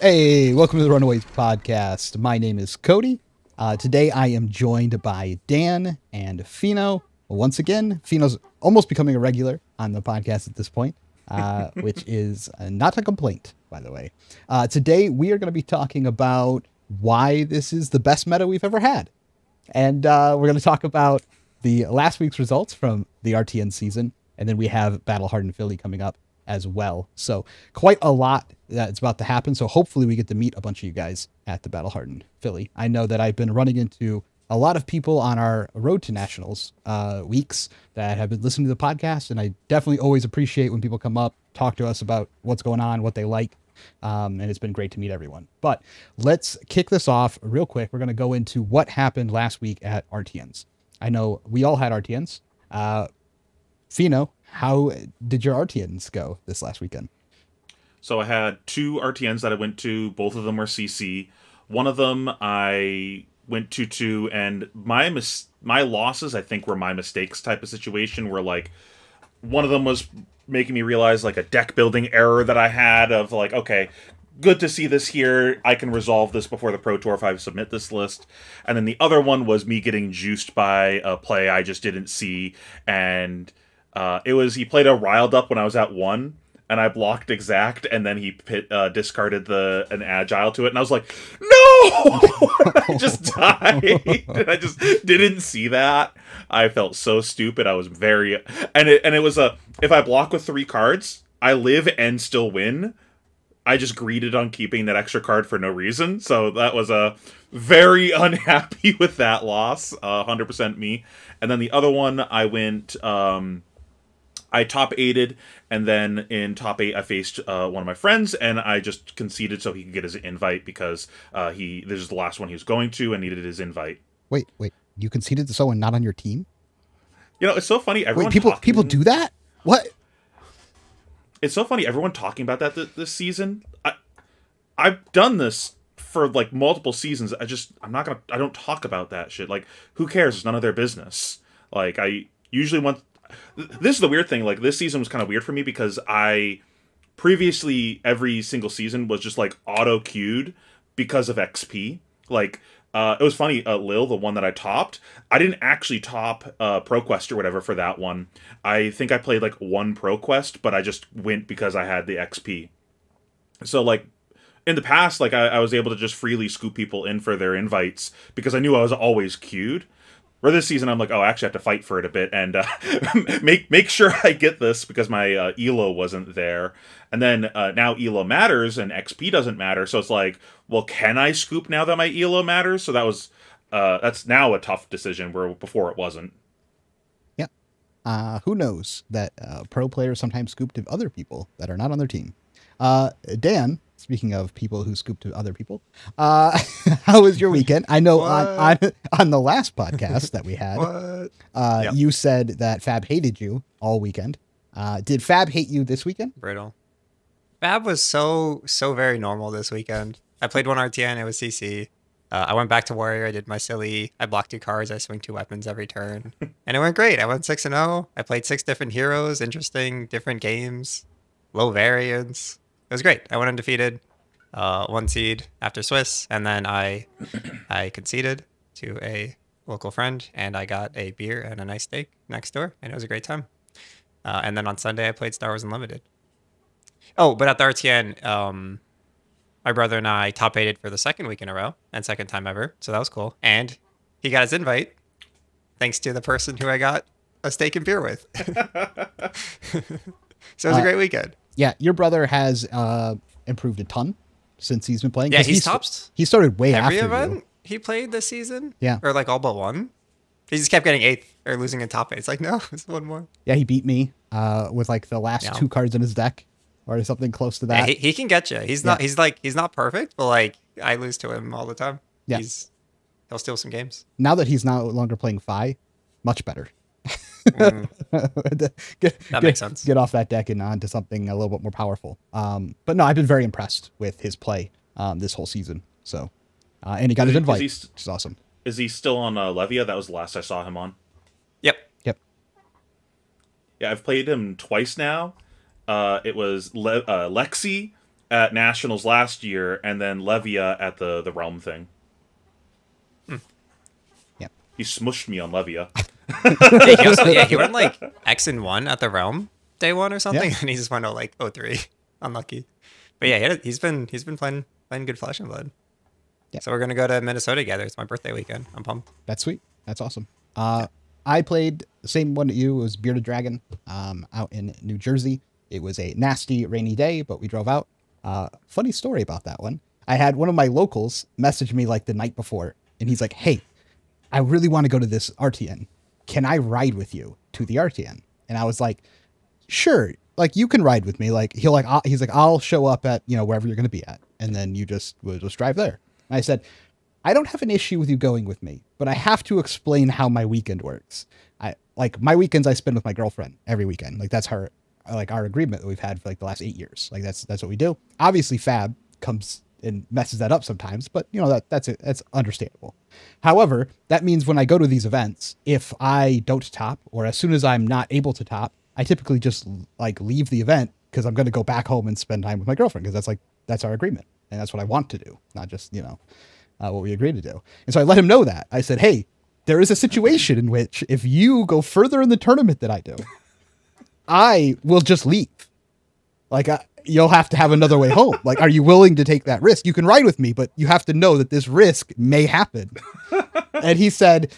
Hey, welcome to the Runaways podcast. My name is Cody. Uh, today I am joined by Dan and Pheano. Once again, Pheano's almost becoming a regular on the podcast at this point, uh, which is uh, not a complaint, by the way. Uh, today we are going to be talking about why this is the best meta we've ever had. And uh, we're going to talk about the last week's results from the RTN season. And then we have Battle Hardened Philly coming up as well. So quite a lot that's about to happen. So hopefully we get to meet a bunch of you guys at the Battle Hardened Philly. I know that I've been running into a lot of people on our Road to Nationals uh, weeks that have been listening to the podcast, and I definitely always appreciate when people come up, talk to us about what's going on, what they like. Um, and it's been great to meet everyone. But let's kick this off real quick. We're going to go into what happened last week at RTNs. I know we all had RTNs. Uh, Pheano, how did your RTNs go this last weekend? So I had two RTNs that I went to. Both of them were CC. One of them I went to two, and my mis- my losses I think were my mistakes type of situation. Where like one of them was making me realize like a deck building error that I had of like okay. Good to see this here. I can resolve this before the Pro Tour if I submit this list. And then the other one was me getting juiced by a play I just didn't see. And uh, it was he played a riled up when I was at one, and I blocked exact, and then he pit, uh, discarded the an agile to it, and I was like, no! I just died. I just didn't see that. I felt so stupid. I was very and it and it was a if I block with three cards, I live and still win. I just greeted on keeping that extra card for no reason, so that was a very unhappy with that loss. Uh, 100% me. And then the other one, I went. Um, I top eighted, and then in top eight, I faced uh, one of my friends, and I just conceded so he could get his invite because uh, he this is the last one he was going to and needed his invite. Wait, wait, you conceded to someone not on your team? You know, it's so funny. Everyone wait, people talking, people do that? What? It's so funny. Everyone talking about that th- this season. I I've done this for like multiple seasons. I just I'm not gonna. I don't talk about that shit. Like, who cares? It's none of their business. Like, I usually want this is the weird thing. Like this season was kind of weird for me because I previously every single season was just like auto queued because of XP. Like uh, it was funny, uh, Lil, the one that I topped, I didn't actually top uh, ProQuest or whatever for that one. I think I played like one ProQuest, but I just went because I had the XP. So like in the past, like I, I was able to just freely scoop people in for their invites because I knew I was always queued. Or this season, I'm like, oh, I actually have to fight for it a bit and uh, make make sure I get this because my uh, elo wasn't there. And then uh, now elo matters and XP doesn't matter, so it's like, well, can I scoop now that my elo matters? So that was uh, that's now a tough decision where before it wasn't. Yeah. Uh, who knows that uh, pro players sometimes scoop to other people that are not on their team. Dan, speaking of people who scoop to other people, uh, how was your weekend? I know on, on, on the last podcast that we had, uh, yep. you said that Fab hated you all weekend. Uh, did Fab hate you this weekend? Brittle. Fab was so so very normal this weekend. I played one RTN. It was CC. Uh, I went back to Warrior. I did my silly. I blocked two cards. I swing two weapons every turn, and it went great. I went six and zero. I played six different heroes, interesting, different games, low variance it was great. I went undefeated, uh, one seed after Swiss, and then I I conceded to a local friend, and I got a beer and a nice steak next door, and it was a great time. Uh, and then on Sunday, I played Star Wars Unlimited. Oh, but at the RTN, um, my brother and I top eighted for the second week in a row and second time ever, so that was cool. And he got his invite thanks to the person who I got a steak and beer with. so it was uh, a great weekend yeah, your brother has uh, improved a ton since he's been playing. Yeah, he's, he's topped. He started way every after event you. he played this season. Yeah, or like all but one. He just kept getting eighth or losing in top eight. It's like no, it's one more. Yeah, he beat me uh, with like the last yeah. two cards in his deck or something close to that. Yeah, he, he, can get you. He's yeah. not. He's like he's not perfect, but like I lose to him all the time. Yeah, he's he'll steal some games. Now that he's no longer playing Fai, much better. Mm. get, that makes sense. Get off that deck and onto something a little bit more powerful. Um, but no, I've been very impressed with his play um, this whole season. So, uh, and he got is his he, invite, is which is awesome. Is he still on uh, Levia? That was the last I saw him on. Yep. Yep. Yeah, I've played him twice now. Uh, it was Le- uh, Lexi at nationals last year, and then Levia at the the realm thing. Yep. He smushed me on Levia. yeah, he also, yeah, he went like X and one at the realm day one or something, Yeah. and he just went oh like oh three, unlucky. But yeah, he had, he's been he's been playing playing good flesh and blood. Yeah. So we're gonna go to Minnesota together. It's my birthday weekend. I'm pumped. That's sweet. That's awesome. Uh, I played the same one that you. It was Bearded Dragon um, out in New Jersey. It was a nasty rainy day, but we drove out. Uh, funny story about that one. I had one of my locals message me like the night before, and he's like, "Hey, I really want to go to this RTN. Can I ride with you to the RTN?" And I was like, "Sure. Like you can ride with me. Like he'll like I'll, he's like I'll show up at you know wherever you're going to be at, and then you just we'll just drive there." And I said, I don't have an issue with you going with me, but I have to explain how my weekend works. I like my weekends I spend with my girlfriend every weekend. Like that's her like our agreement that we've had for like the last eight years. Like that's that's what we do. Obviously, Fab comes and messes that up sometimes, but you know that that's it. That's understandable. However, that means when I go to these events, if I don't top or as soon as I'm not able to top, I typically just like leave the event because I'm going to go back home and spend time with my girlfriend because that's like that's our agreement and that's what I want to do, not just you know uh, what we agreed to do. And so I let him know that. I said, hey, there is a situation in which if you go further in the tournament than I do, I will just leave. Like, I, you'll have to have another way home. Like, are you willing to take that risk? You can ride with me, but you have to know that this risk may happen. and he said,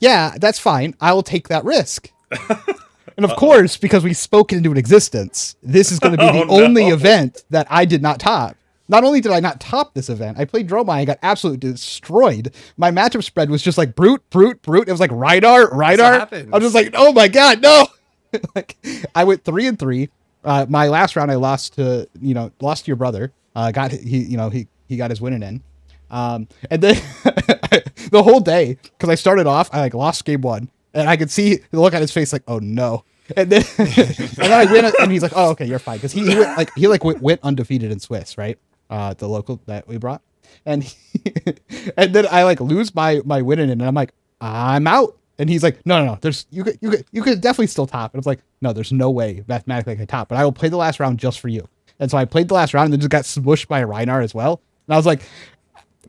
yeah, that's fine. I will take that risk. And of course, because we spoke it into an existence, this is going to be the Oh, no. only event that I did not top. Not only did I not top this event, I played Dromai and got absolutely destroyed. My matchup spread was just like brute, brute, brute. It was like Rhinar, Rhinar. I was just like, oh my god, no! like I went three and three. Uh, my last round, I lost to you know lost to your brother. Uh, got he you know he he got his winning in. Um, and then the whole day, because I started off, I like lost game one, and I could see the look on his face, like, oh no. And then, and then I win, and he's like, "Oh, okay, you're fine," because he, he went like he like went, went undefeated in Swiss, right? Uh, the local that we brought, and he, and then I like lose my my winning, and I'm like, I'm out. And he's like, no, no, no. There's you could you could you could definitely still top. And I was like, no, there's no way mathematically I can top, but I will play the last round just for you. And so I played the last round and then just got smushed by a Rhinar as well. And I was like,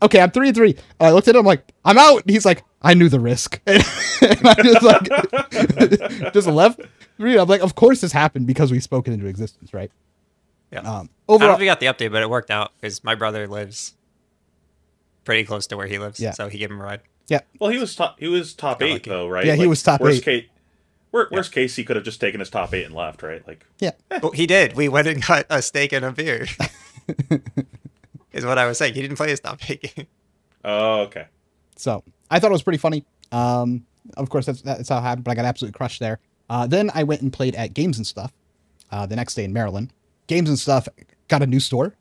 okay, I'm three and three. And I looked at him like, I'm out. And he's like, I knew the risk. And, and I just like just left. I'm like, of course this happened because we spoke it into existence, right? Yeah. Um, I don't know overall, if we got the update, but it worked out because my brother lives pretty close to where he lives. Yeah. So he gave him a ride. Yeah, Well, he was top. He was top eight lucky. though, right? Yeah, he was top worst eight. Case, wor- worst case, he could have just taken his top eight and left, right? Like, yeah. Well, he did. We went and got a steak and a beer. is what I was saying. He didn't play his top eight game. oh, okay. So I thought it was pretty funny. Um, of course, that's that's how it happened, but I got absolutely crushed there. Uh, then I went and played at Games and Stuff uh, the next day in Maryland. Games and Stuff got a new store.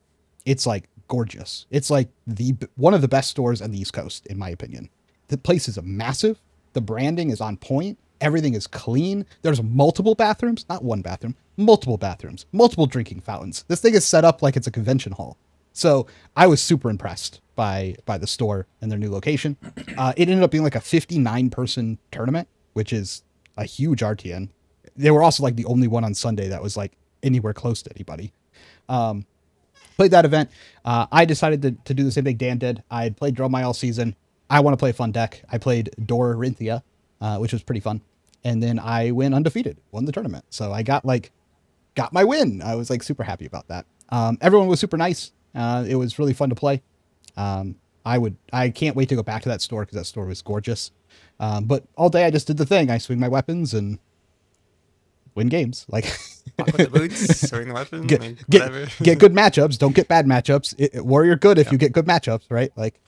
It's like gorgeous. It's like the one of the best stores on the East Coast, in my opinion. The place is massive. The branding is on point. Everything is clean. There's multiple bathrooms, not one bathroom, multiple bathrooms, multiple drinking fountains. This thing is set up like it's a convention hall. So I was super impressed by by the store and their new location. Uh, it ended up being like a 59 person tournament, which is a huge RTN. They were also like the only one on Sunday that was like anywhere close to anybody. Um, played that event. Uh, I decided to, to do the same thing Dan did. I had played Dromai all season. I want to play a fun deck. I played Dorinthia, uh, which was pretty fun. And then I went undefeated, won the tournament. So I got like got my win. I was like super happy about that. Um, everyone was super nice. Uh, it was really fun to play. Um, I would, I can't wait to go back to that store because that store was gorgeous. Um, but all day I just did the thing. I swing my weapons and win games. Like the boots, swing the weapon, get, mean, get, get good matchups. Don't get bad matchups. It, it- warrior good if you get good matchups, right? Like,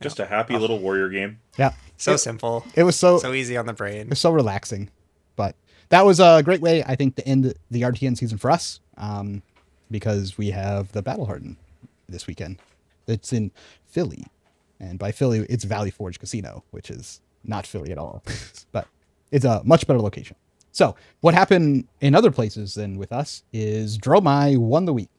Just a happy little warrior game. yeah, so it, simple, it was so so easy on the brain. It's so relaxing. But that was a great way, I think, to end the RTN season for us, um, because we have the Battle Harden this weekend. It's in Philly, and by Philly, it's Valley Forge Casino, which is not Philly at all, but it's a much better location. So, what happened in other places than with us is Dromai won the week.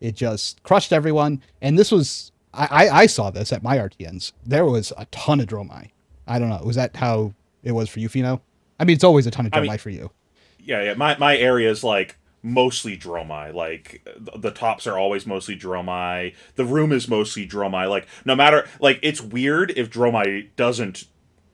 It just crushed everyone, and this was I, I, I saw this at my RTNs. There was a ton of Dromai. I don't know. Was that how it was for you, Pheano? I mean, it's always a ton of I Dromai mean- for you. Yeah, yeah. My my area is like mostly Dromai. Like the tops are always mostly Dromai. The room is mostly Dromai. Like no matter like it's weird if Dromai doesn't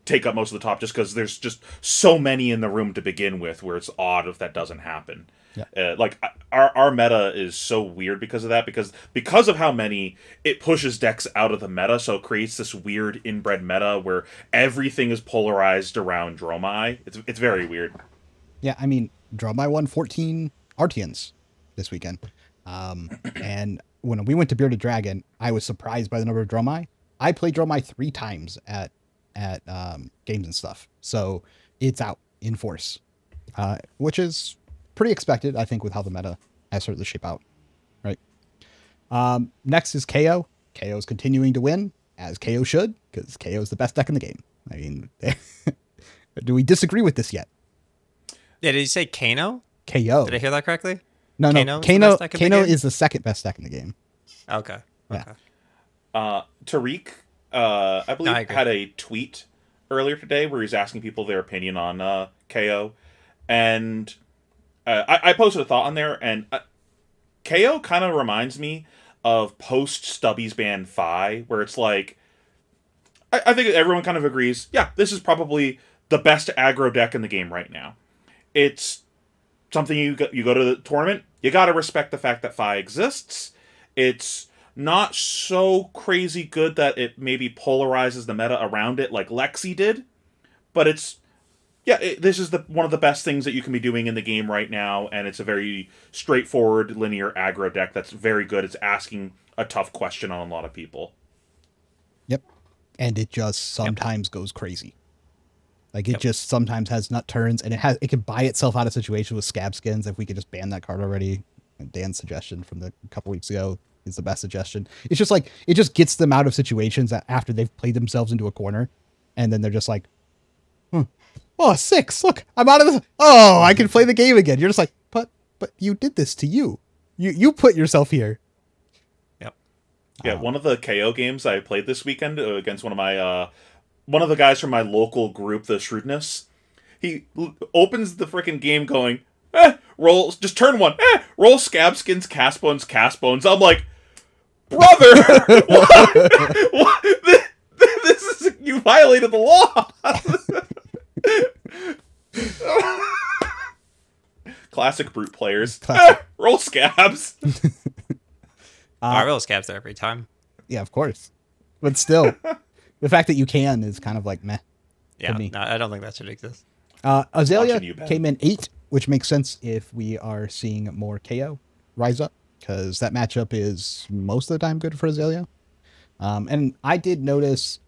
take up most of the top just because there's just so many in the room to begin with where it's odd if that doesn't happen. Yeah. Uh, like our our meta is so weird because of that because because of how many it pushes decks out of the meta so it creates this weird inbred meta where everything is polarized around Dromai. It's it's very weird. Yeah, I mean, Dromai won 14 RTNs this weekend. Um, and when we went to Bearded Dragon, I was surprised by the number of Dromai. I played Dromai three times at at um, games and stuff, so it's out in force, uh, which is pretty expected, I think, with how the meta has started to shape out. Right. Um, next is Kayo. Kayo is continuing to win as Kayo should, because Kayo is the best deck in the game. I mean, do we disagree with this yet? Yeah, did you say Kano? Kayo. Did I hear that correctly? No, Kano no. is the Kano, best deck in the Kano game? is the second best deck in the game. Okay. Yeah. Okay. Uh, Tariq, uh, I believe, I had a tweet earlier today where he's asking people their opinion on uh, Kayo, and uh, I, I posted a thought on there, and uh, Kayo kind of reminds me of post Stubby's ban Fai, where it's like, I, I think everyone kind of agrees, yeah, this is probably the best aggro deck in the game right now. It's something you go, you go to the tournament, you got to respect the fact that Fai exists. It's not so crazy good that it maybe polarizes the meta around it like Lexi did, but it's yeah, it, this is the one of the best things that you can be doing in the game right now, and it's a very straightforward linear aggro deck that's very good. It's asking a tough question on a lot of people. Yep. And it just sometimes goes crazy. Like it Yep. just sometimes has nut turns, and it has it can buy itself out of situations with scab skins. If we could just ban that card already, Dan's suggestion from the couple weeks ago is the best suggestion. It's just like it just gets them out of situations that after they've played themselves into a corner, and then they're just like, hmm, "Oh, six! Look, I'm out of this. Oh, I can play the game again." You're just like, "But, but you did this to you. You you put yourself here." Yep. Yeah, Um, one of the Kayo games I played this weekend uh, against one of my uh one of the guys from my local group, the Shrewdness. He l- opens the freaking game going, eh, roll just turn one, eh, roll scab skins, cast bones, cast bones. I'm like, brother, what? what? This, this is you violated the law. Classic brute players. Classic. Roll scabs. I roll scabs there every time. Yeah, of course. But still, the fact that you can is kind of like meh. Yeah. me. No, I don't think that should exist. Uh, Azalea you, came in eight, which makes sense if we are seeing more Kayo rise up, because that matchup is most of the time good for Azalea. Um, and I did notice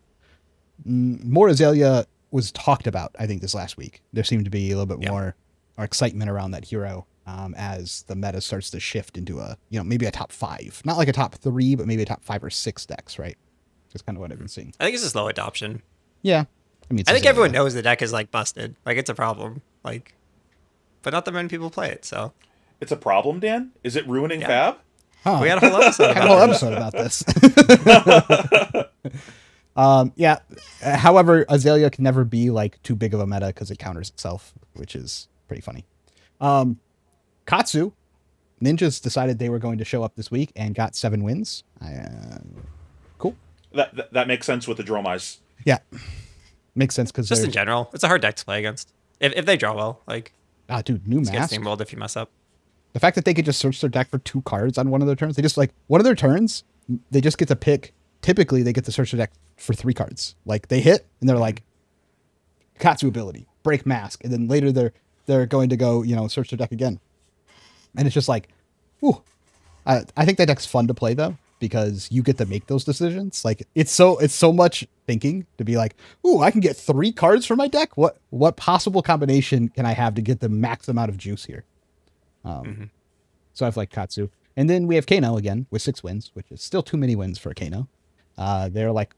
mm, more Azalea was talked about, I think, this last week. There seemed to be a little bit Yeah. more excitement around that hero um, as the meta starts to shift into a, you know, maybe a top five. Not like a top three, but maybe a top five or six decks, right? That's kind of what I've been seeing. I think it's just low adoption. Yeah. I mean, I think Azalea. everyone knows the deck is like busted. Like it's a problem. Like, but not that many people play it. So It's a problem, Dan. Is it ruining Yeah. Fab? Huh. we had a whole episode. had a about whole it. episode about this. um, yeah. Uh, However, Azalea can never be like too big of a meta because it counters itself, which is pretty funny. Um, Katsu ninjas decided they were going to show up this week and got seven wins. I, uh, cool. That, that that makes sense with the Dromais. Yeah, makes sense because Just in general, it's a hard deck to play against. If, if they draw well, like ah, dude, new it's get mask. steamrolled if you mess up. The fact that they could just search their deck for two cards on one of their turns, they just like one of their turns, they just get to pick. Typically, they get to search the deck for three cards. Like they hit and they're like, Katsu ability, break mask, and then later they're they're going to go, you know, search their deck again. And it's just like, ooh, I, I think that deck's fun to play though because you get to make those decisions. Like it's so it's so much thinking to be like, ooh, I can get three cards from my deck. What what possible combination can I have to get the max amount of juice here? Um, So I've liked Katsu. And then we have Kano again with six wins, which is still too many wins for Kano. Uh, they're like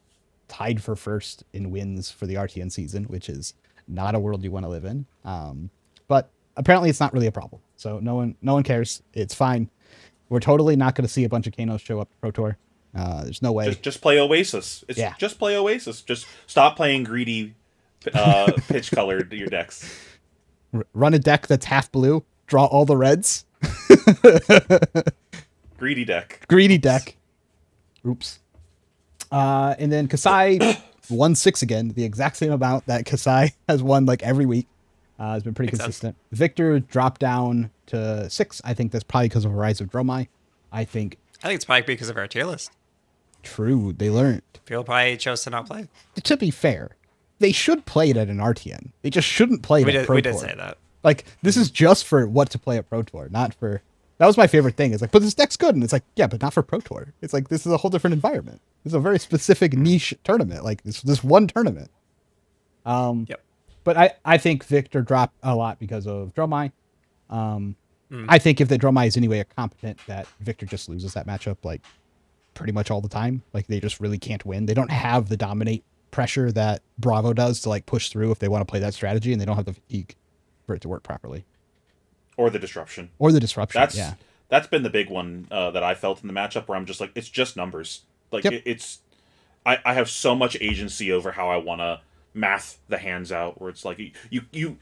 tied for first in wins for the RTN season, which is not a world you want to live in. Um, but apparently it's not really a problem. So no one no one cares. It's fine. We're totally not going to see a bunch of Kanos show up to Pro Tour. Uh, there's no way. Just just play Oasis. It's Yeah. just play Oasis. Just stop playing greedy, uh, pitch colored your decks. R- run a deck that's half blue, draw all the reds. Greedy deck. Greedy deck. Oops. Uh, and then Kassai won six again, the exact same amount that Kassai has won like every week. Uh, has been pretty Makes sense. consistent. Victor dropped down to six. I think that's probably because of a Rise of Dromai. I think I think it's probably because of our tier list. true. They learned. People probably chose to not play. To be fair, they should play it at an RTN. They just shouldn't play it We at did, Pro we did say that. Like this is just for what to play at Pro Tour, not for. That was my favorite thing. It's like, but this deck's good, and it's like, yeah, but not for Pro Tour. It's like this is a whole different environment. This is a very specific niche tournament. Like this, this one tournament. Um, Yep. but I, I think Victor dropped a lot because of Dromai. Um, I think if the Dromai is anyway a competent, that Victor just loses that matchup like pretty much all the time. Like they just really can't win. They don't have the dominate pressure that Bravo does to like push through if they want to play that strategy, and they don't have the fatigue for it to work properly Or the disruption. or the disruption. That's yeah, that's been the big one uh, that I felt in the matchup where I'm just like, it's just numbers. Like Yep. it, it's, I, I have so much agency over how I want to math the hands out. Where it's like you, you you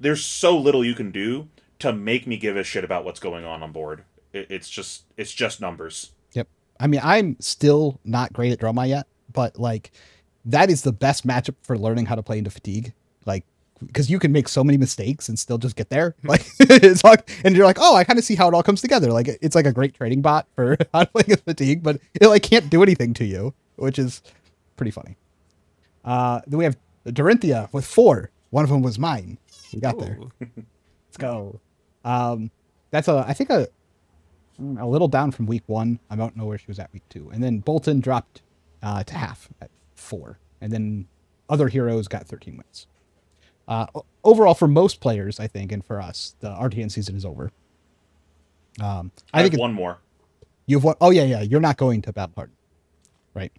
there's so little you can do to make me give a shit about what's going on on board. It, it's just it's just numbers. Yep. I mean, I'm still not great at drama yet, but like that is the best matchup for learning how to play into fatigue. Because you can make so many mistakes and still just get there. Like it's like and you're like, oh, I kind of see how it all comes together. Like it's like a great trading bot for how to play against fatigue, but it like can't do anything to you, which is pretty funny. Uh then we have Dorinthia with four. One of them was mine. We got there. Let's go. Um, that's a I think a a little down from week one. I don't know where she was at week two, and then Boltyn dropped uh, to half at four, and then other heroes got 13 wins. Uh, overall, for most players, I think, and for us, the RTN season is over. Um, I, I, think have one more. You've won. Oh yeah, yeah. You're not going to Battle Harden, right?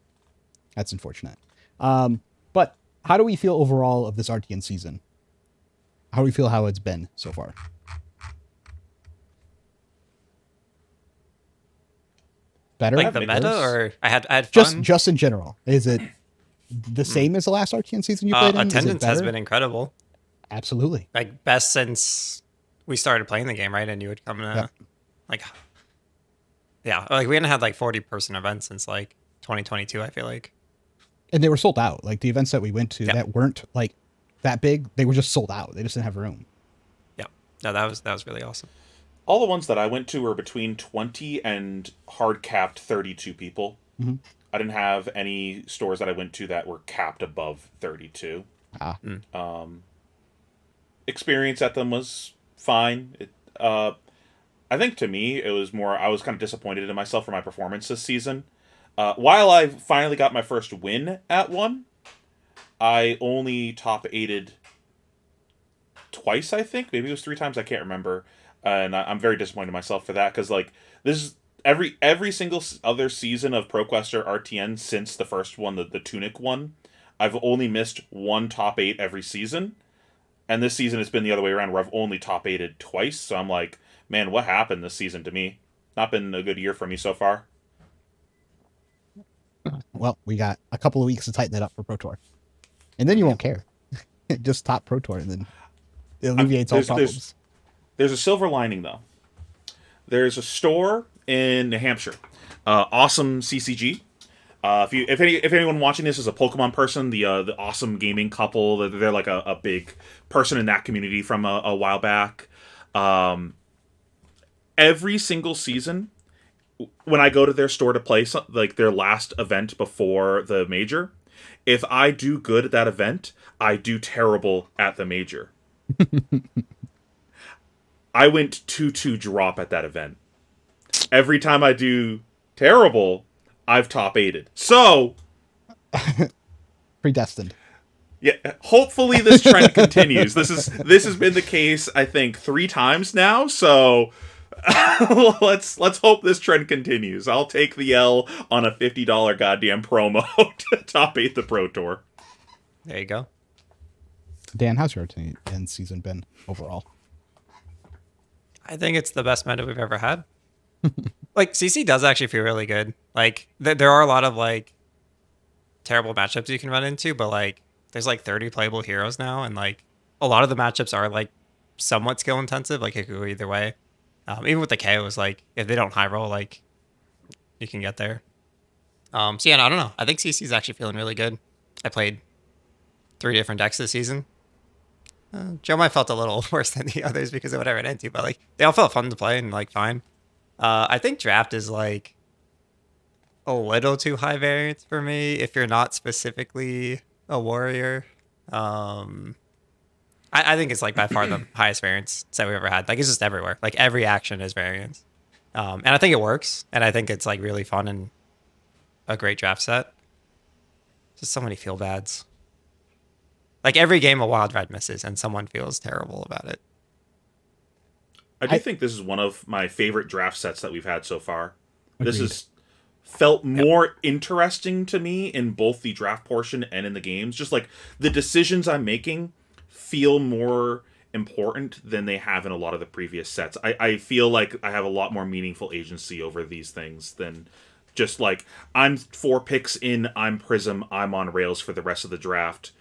That's unfortunate. Um, but how do we feel overall of this RTN season? How do we feel how it's been so far? Better, Like the meta, Worse? or I had I had just fun. just just in general. Is it the same as the last RTN season you Uh, played in? Attendance has been incredible. Absolutely. Like best since we started playing the game, right? And you would come to Yeah. like yeah, like we hadn't had like forty person events since like 2022. I feel like And they were sold out. Like the events that we went to Yeah. that weren't like that big, they were just sold out. They just didn't have room. yeah, no, that was that was really awesome. All the ones that I went to were between 20 and hard capped 32 people. Mhm. I didn't have any stores that I went to that were capped above 32. Ah. Um, experience at them was fine. It, uh, I think to me, it was more, I was kind of disappointed in myself for my performance this season. Uh, while I finally got my first win at one, I only top eighted twice, I think. Maybe it was three times, I can't remember. and I, I'm very disappointed in myself for that because, like, this is every every single other season of ProQuest or RTN since the first one, the, the Tunic one, I've only missed one top eight every season. And this season it's been the other way around where I've only top eighted twice. So I'm like, man, what happened this season to me? Not been a good year for me so far. Well, we got a couple of weeks to tighten that up for Pro Tour, and then you won't care. Just top Pro Tour, and then it alleviates all there's- there's- problems. There's a silver lining though. There's a store in New Hampshire, uh, awesome CCG. Uh, if you if any if anyone watching this is a Pokemon person, the uh, the awesome gaming couple, they're, they're like a, a big person in that community from a, a while back. Um, every single season, when I go to their store to play some, like their last event before the major, if I do good at that event, I do terrible at the major. I went 2 2 drop at that event. Every time I do terrible, I've top aided. So, Predestined. yeah, hopefully this trend continues. This is this has been the case I think 3 times now, so let's let's hope this trend continues. I'll take the L on a $50 goddamn promo to top 8 the Pro Tour. There you go. Dan, how's your RTN season been overall? I think it's the best meta we've ever had. Like CC does actually feel really good. Like th- there are a lot of like terrible matchups you can run into, but like there's like 30 playable heroes now, and like a lot of the matchups are like somewhat skill intensive. Like it could go either way. Um, even with the Kayos, like if they don't high roll, like you can get there. Um, so yeah, no, I don't know. I think CC is actually feeling really good. I played three different decks this season. Uh, Joe might felt a little worse than the others because of what I into, but like they all felt fun to play and like fine. Uh, I think draft is like a little too high variance for me if you're not specifically a warrior. Um, I, I think it's like by far the highest variance set we've ever had. Like it's just everywhere. Like every action is variance. Um, and I think it works. And I think it's like really fun and a great draft set. Just so many feel bads. Like every game a wild red misses and someone feels terrible about it. I do I- think this is one of my favorite draft sets that we've had so far. This Agreed. is felt more interesting to me in both the draft portion and in the games. Just like the decisions I'm making feel more important than they have in a lot of the previous sets. I, I feel like I have a lot more meaningful agency over these things than just like I'm four picks in, I'm Prism, I'm on rails for the rest of the draft.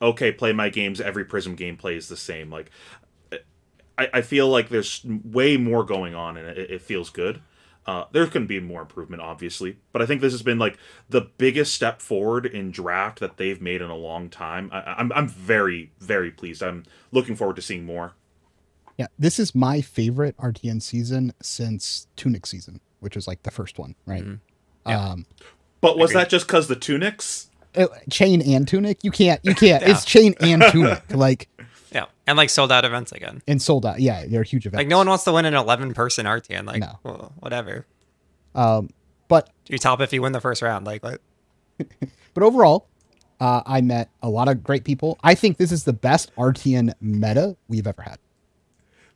Okay, play my games. Every Prism game plays the same. Like I, I feel like there's way more going on and it, it feels good. Uh, there can be more improvement, obviously, but I think this has been like the biggest step forward in draft that they've made in a long time. I, I'm I'm very very pleased. I'm looking forward to seeing more. Yeah, this is my favorite RTN season since Tunic season, which was like the first one, right? Mhm. Yeah. Um, But was that just because the tunics? uh, chain and Tunic, you can't, you can't. Yeah. It's chain and Tunic, like Yeah. And like sold out events again. and sold out. Yeah, they're huge events. Like no one wants to win an 11 person RTN. Like, No. well, whatever. Um, but You top if you win the first round. Like, what? But overall, uh, I met a lot of great people. I think this is the best RTN meta we've ever had.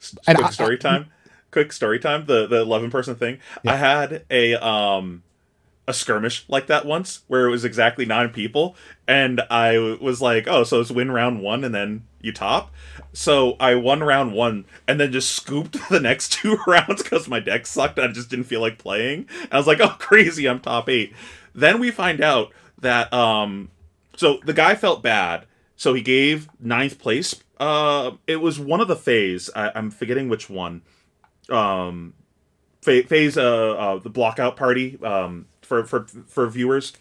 S- quick I- story time. Quick story time. The the eleven person thing. I had a um a skirmish like that once where it was exactly nine people, and I was like, oh, so it's win round one and then you top. So I won round one and then just scooped the next two rounds because my deck sucked. and I just didn't feel like playing. I was like, oh, crazy, I'm top eight. Then we find out that um, so the guy felt bad, so he gave ninth place. Uh, it was one of the phase. I, I'm forgetting which one. Um, phase uh, uh the blockout party um for for for viewers.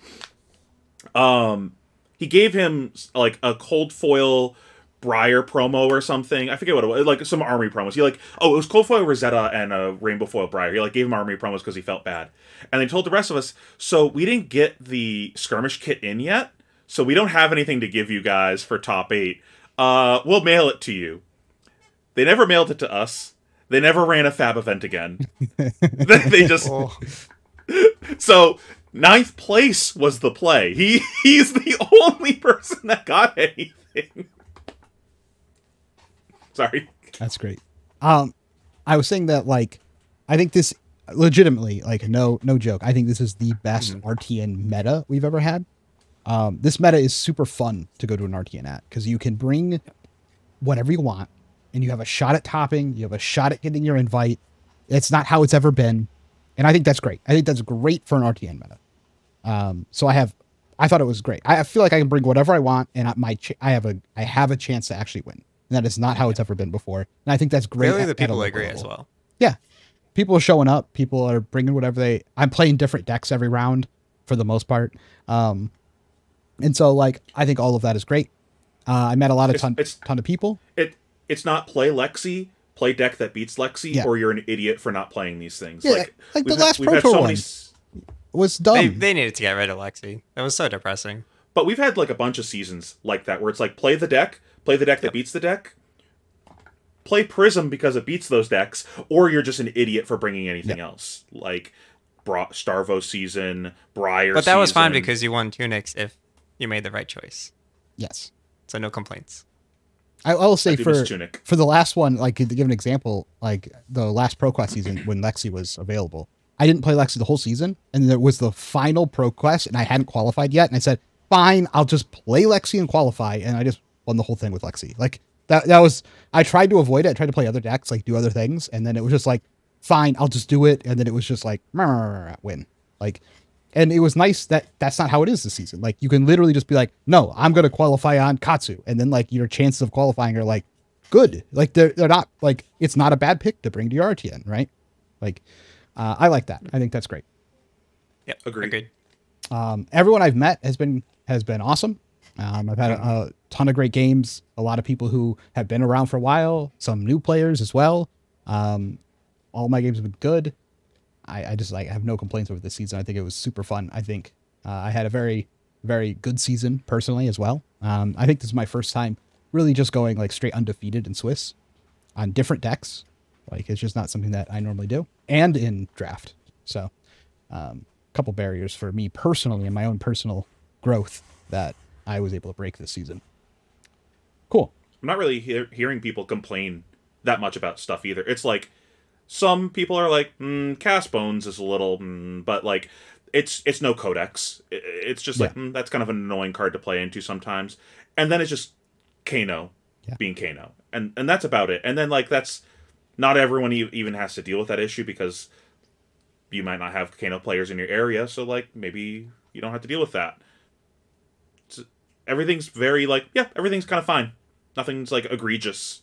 Um, he gave him like a cold foil Briar promo or something. I forget what it was. Like some army promos. He like oh it was cold foil Rosetta and a rainbow foil Briar. He like gave him army promos because he felt bad. And they told the rest of us so we didn't get the skirmish kit in yet, so we don't have anything to give you guys for top eight. Uh, we'll mail it to you. They never mailed it to us. They never ran a fab event again. they they just Oh, so ninth place was the play. He he's the only person that got anything. Sorry. That's great. Um, I was saying that like, I think this legitimately, like, no, no joke. I think this is the best RTN meta we've ever had. Um, this meta is super fun to go to an RTN at because you can bring whatever you want, and you have a shot at topping. You have a shot at getting your invite. It's not how it's ever been, and I think that's great. I think that's great for an RTN meta. Um, so I have, I thought it was great. I I feel like I can bring whatever I want, and I, my ch- I have a I have a chance to actually win. And that is not how it's ever been before. And I think that's great. clearly at- the people agree level. as well. Yeah, people are showing up. People are bringing whatever they. I'm playing different decks every round for the most part. Um, and so like I think all of that is great. Uh, I met a lot of It's- ton it's- ton of people. It it's not play Lexi, play deck that beats Lexi, Yeah. or you're an idiot for not playing these things. Yeah, like like the we've last we've Pro Tour so one. many s- was dumb. They, they needed to get rid of Lexi. That was so depressing. But we've had like a bunch of seasons like that where it's like play the deck, play the deck that beats the deck, play Prism because it beats those decks, or you're just an idiot for bringing anything else like Bra- Starvo season, Briar. But that was fine because you won Tunics if you made the right choice. yes, So no complaints. I, I will say I do miss for for the last one, like to give an example, like the last Pro Quest season when Lexi was available, I didn't play Lexi the whole season, and there was the final Pro Quest, and I hadn't qualified yet, and I said, "Fine, I'll just play Lexi and qualify," and I just won the whole thing with Lexi. Like that, that was I tried to avoid it. I tried to play other decks, like do other things, and then it was just like, "Fine, I'll just do it," and then it was just like, win, like. And it was nice that that's not how it is this season. Like you can literally just be like, "No, I'm going to qualify on Katsu," and then like your chances of qualifying are like good. Like they're they're not like it's not a bad pick to bring to your RTN, right? Like uh, I like that. I think that's great. Yep. Agreed. Agreed. Um, everyone I've met has been has been awesome. Um, I've had a, a ton of great games. A lot of people who have been around for a while. Some new players as well. Um, all my games have been good. I, I just like have no complaints over this season. I think it was super fun. I think uh, I had a very very good season personally as well. Um, I think this is my first time really just going like straight undefeated in Swiss on different decks. Like it's just not something that I normally do, and in draft. So, um, a couple barriers for me personally and my own personal growth that I was able to break this season. Cool. I'm not really hear hearing people complain that much about stuff either. It's like some people are like, mm, Cast Bones is a little, mm, but like it's it's no codex. It's just like mm, that's kind of an annoying card to play into sometimes. And then it's just Kano Yeah. being Kano, and and that's about it. And then like that's not everyone e- even has to deal with that issue because you might not have Kano players in your area, so like maybe you don't have to deal with that. It's- everything's very like yeah, everything's kind of fine. Nothing's like egregious.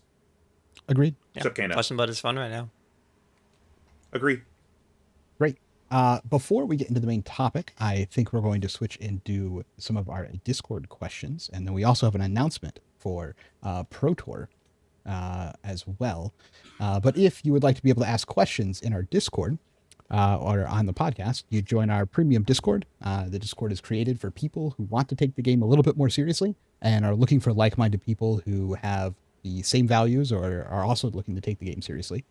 Agreed. Yeah. Except Kano. Flesh and Blood is fun right now. Agree. Great. Uh, before we get into the main topic, I think we're going to switch and do some of our Discord questions, and then we also have an announcement for uh, Pro Tour uh, as well. Uh, but if you would like to be able to ask questions in our Discord uh, or on the podcast, you join our premium Discord. Uh, the Discord is created for people who want to take the game a little bit more seriously and are looking for like-minded people who have the same values or are also looking to take the game seriously.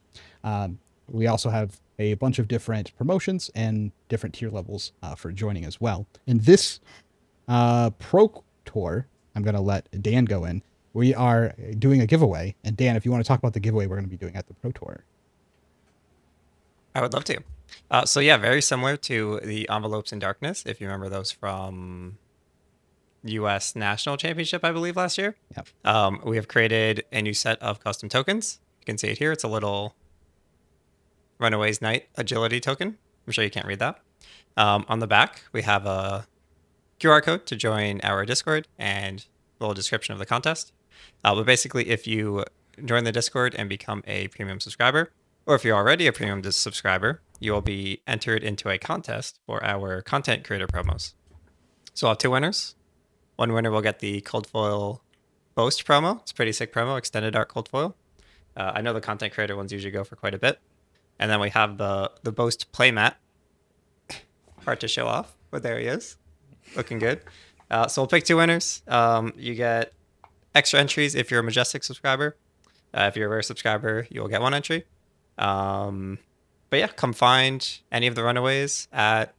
Um, we also have a bunch of different promotions and different tier levels uh, for joining as well. In this uh, Pro Tour, I'm going to let Dan go in. We are doing a giveaway. And Dan, if you want to talk about the giveaway we're going to be doing at the Pro Tour. I would love to. Uh, so yeah, very similar to the envelopes in darkness. If you remember those from U.S. National Championship, I believe last year. Yep. Um, we have created a new set of custom tokens. You can see it here. It's a little Runaways Knight agility token. I'm sure you can't read that. Um, on the back, we have a QR code to join our Discord and a little description of the contest. Uh, but basically, if you join the Discord and become a premium subscriber, or if you're already a premium subscriber, you will be entered into a contest for our content creator promos. So I'll have two winners. One winner will get the Cold Foil Boast promo. It's pretty sick promo, extended art Cold Foil. Uh, I know the content creator ones usually go for quite a bit. And then we have the the Boast playmat. Hard to show off, but there he is, looking good. Uh, so we'll pick two winners. Um, you get extra entries if you're a Majestic subscriber. Uh, if you're a Rare subscriber, you will get one entry. Um, but yeah, come find any of the Runaways at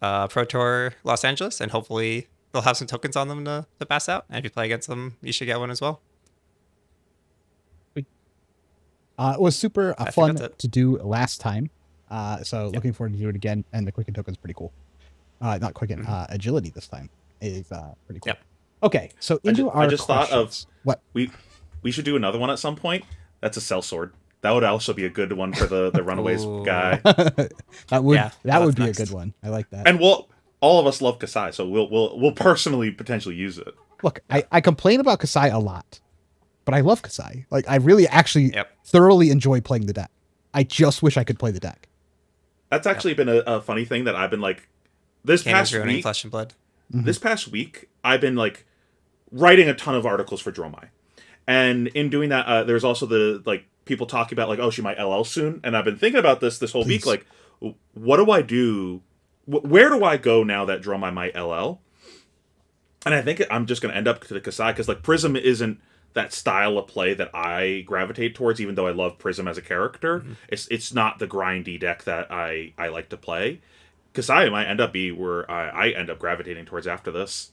uh, Pro Tour Los Angeles, and hopefully they'll have some tokens on them to, to pass out. And if you play against them, you should get one as well. Uh, it was super uh, fun to do last time. Uh, so looking forward to do it again. And the Quicken token's pretty cool. Uh, not Quicken, Mhm. uh, Agility this time is uh, pretty cool. Yep. Okay, so I into ju- our I just thought of- what We we should do another one at some point. That's a cell sword. That would also be a good one for the the Runaways guy. that would Yeah, that would be next. a good one. I like that. And we'll all of us love Kassai, so we'll we'll we'll personally potentially use it. Look, I, I complain about Kassai a lot, but I love Kassai. Like I really actually Yep. thoroughly enjoy playing the deck. I just wish I could play the deck. That's actually been a, a funny thing that I've been like this Cannon's past week. Flesh and Blood. This past week, I've been like writing a ton of articles for Dromai, and in doing that, uh, there's also the like people talking about like, oh, she might LL soon, and I've been thinking about this this whole week. Like, what do I do? Wh- Where do I go now that Dromai might LL? And I think I'm just going to end up to the Kassai because like Prism isn't that style of play that I gravitate towards. Even though I love Prism as a character, it's it's not the grindy deck that I I like to play. Kassai might end up be where I, I end up gravitating towards after this.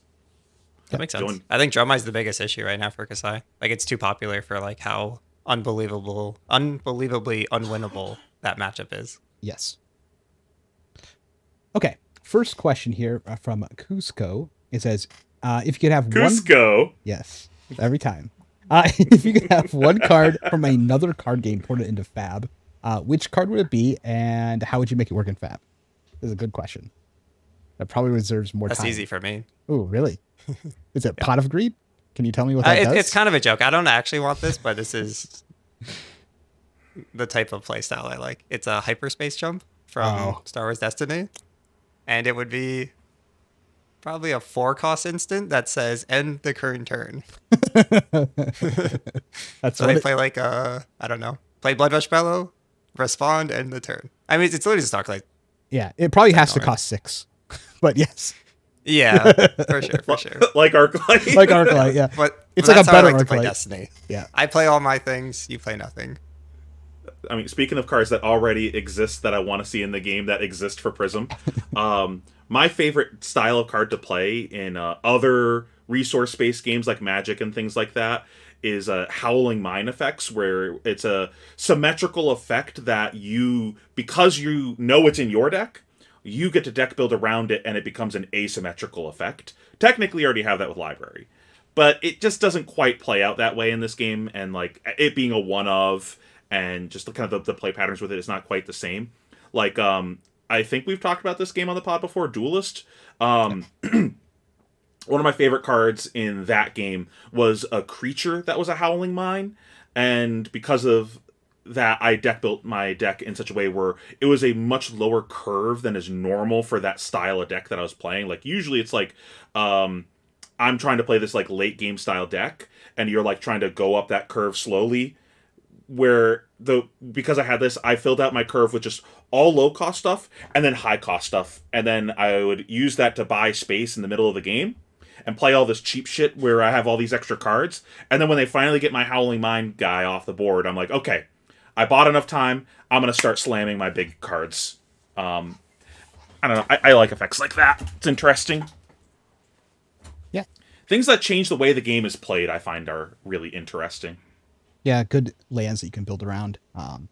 That makes sense. Join- I think Dromai's the biggest issue right now for Kassai. Like it's too popular for like how unbelievable, unbelievably unwinnable that matchup is. Yes. Okay. First question here uh, from Cusco. It says, uh, if you could have one Cusco. Yes, every time. Uh, if you could have one card from another card game ported into Fab, uh, which card would it be, and how would you make it work in Fab? This is a good question. That probably reserves more That's time. easy for me. Oh, really? Is it Pot of Greed? Can you tell me what Uh, that it, does? it's kind of a joke. I don't actually want this, but this is the type of playstyle I like. It's a hyperspace jump from Oh. Star Wars Destiny, and it would be probably a four cost instant that says end the current turn. That's So they it- play like uh I don't know, play Bloodrush Bellow, respond, end the turn. I mean, it's literally just Dark Light. yeah, it probably has to annoying. cost six, but yes, Yeah, for sure, for sure. like Arclight. like Arclight. Yeah, But It's but like a that's how I better like to play Arclight. Destiny. yeah. I play all my things. You play nothing. I mean, speaking of cards that already exist that I want to see in the game that exist for Prism, um, my favorite style of card to play in uh, other resource-based games like Magic and things like that is uh, Howling Mine effects, where it's a symmetrical effect that you, because you know it's in your deck, you get to deck build around it, and it becomes an asymmetrical effect. Technically, you already have that with Library, but it just doesn't quite play out that way in this game, and like it being a one of and just the kind of the, the play patterns with it is not quite the same. Like, um, I think we've talked about this game on the pod before, Duelist. Um, one of my favorite cards in that game was a creature that was a Howling Mine, and because of that, I deck built my deck in such a way where it was a much lower curve than is normal for that style of deck that I was playing. Like usually, it's like um, I'm trying to play this like late game style deck, and you're like trying to go up that curve slowly where the because I had this, I filled out my curve with just all low cost stuff and then high cost stuff, and then I would use that to buy space in the middle of the game and play all this cheap shit where I have all these extra cards, and then when they finally get my Howling Mine guy off the board, I'm like, okay, I bought enough time. I'm gonna start slamming my big cards. Um, I don't know. I, I like effects like that. It's interesting. Yeah. Things that change the way the game is played, I find are really interesting. yeah, good lands that you can build around. Um,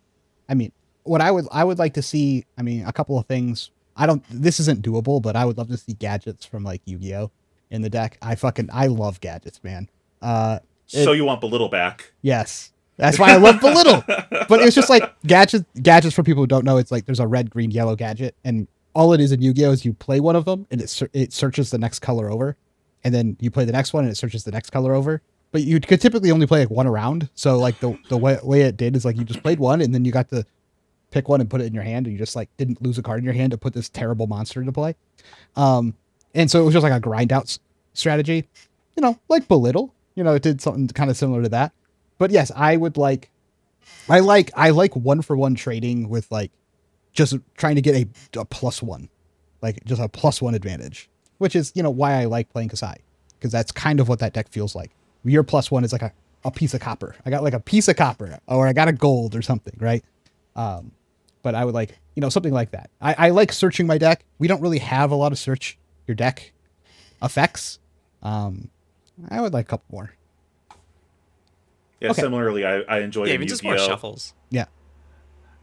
I mean, what I would I would like to see. I mean, a couple of things. I don't. This isn't doable, but I would love to see gadgets from like Yu-Gi-Oh in the deck. I fucking I love gadgets, man. Uh, It- so you want Belittle back? yes, that's why I love Belittle. but it's just like gadgets. Gadgets for people who don't know, it's like there's a red, green, yellow gadget, and all it is in Yu-Gi-Oh is you play one of them and it it searches the next color over, and then you play the next one and it searches the next color over. But you could typically only play like one around. So like the the way, way it did is like you just played one and then you got to pick one and put it in your hand and you just like didn't lose a card in your hand to put this terrible monster into play. Um, and so it was just like a grind out strategy, you know, like belittle. You know, it did something kind of similar to that. But yes, I would like, I like, I like one for one trading with like just trying to get a, a plus one, like just a plus one advantage, which is you know why I like playing Kassai because that's kind of what that deck feels like. Your plus one is like a, a piece of copper. I got like a piece of copper, or I got a gold or something, right? Um, but I would like you know something like that. I, I like searching my deck. We don't really have a lot of search your deck effects. Um, I would like a couple more. Yeah. Okay. Similarly, I, I enjoyed Yeah, even just more shuffles. Yeah.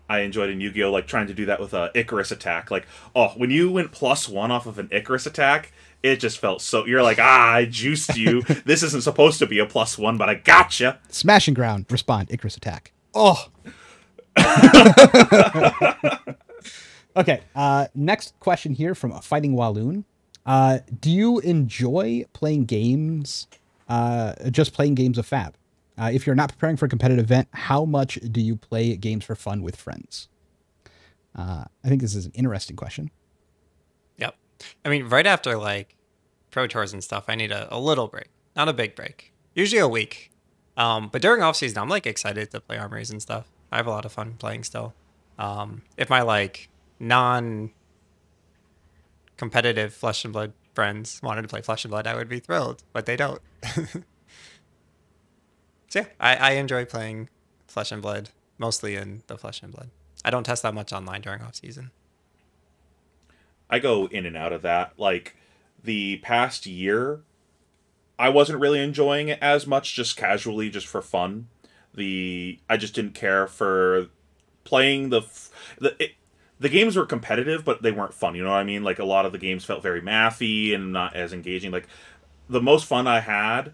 I enjoyed in Yu-Gi-Oh! like trying to do that with a Icarus attack. Like, oh, when you went plus one off of an Icarus attack, it just felt so. You're like, ah, I juiced you. this isn't supposed to be a plus one, but I gotcha. Smashing ground, respond, Icarus attack. Oh. okay. Uh, next question here from Fighting Walloon. Uh, do you enjoy playing games? Uh, just playing games of Fab. Uh, if you're not preparing for a competitive event, how much do you play games for fun with friends? Uh, I think this is an interesting question. Yep. I mean, right after like pro tours and stuff, I need a, a little break, not a big break. Usually a week. Um, but during off season, I'm like excited to play armories and stuff. I have a lot of fun playing still. Um, if my like non competitive flesh and blood friends wanted to play flesh and blood, I would be thrilled, but they don't. so yeah, I, I enjoy playing flesh and blood, mostly in the flesh and blood. I don't test that much online during off season. I go in and out of that. Like the past year, I wasn't really enjoying it as much, just casually, just for fun. The I just didn't care for playing the the it, the games were competitive, but they weren't fun. You know what I mean? Like a lot of the games felt very mathy and not as engaging. Like the most fun I had